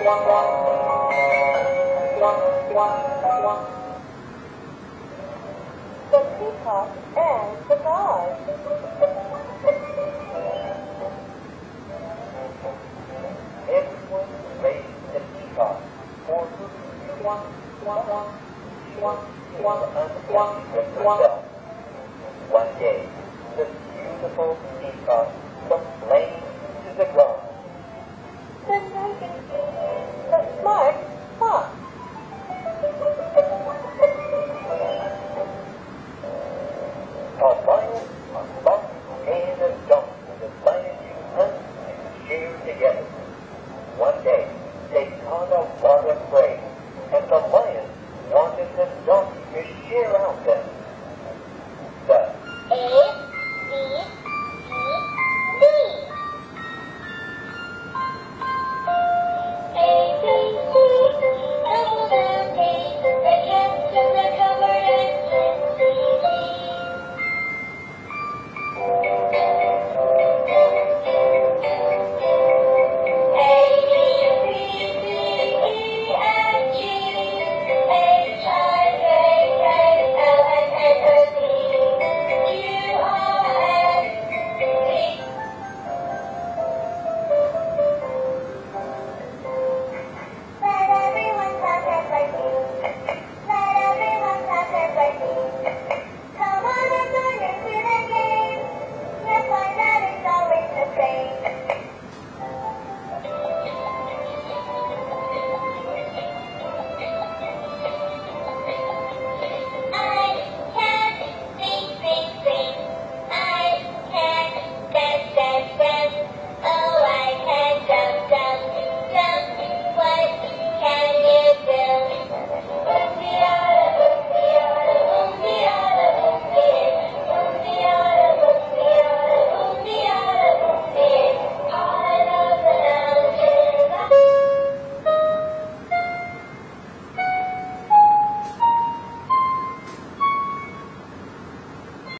The peacock and the dog. Everyone raised the peacock. One day, the beautiful peacock was slain to the ground. continue together. One day, Daytona was afraid, and the lion wanted the donkey to shear out them.